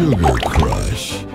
Sugar Crush.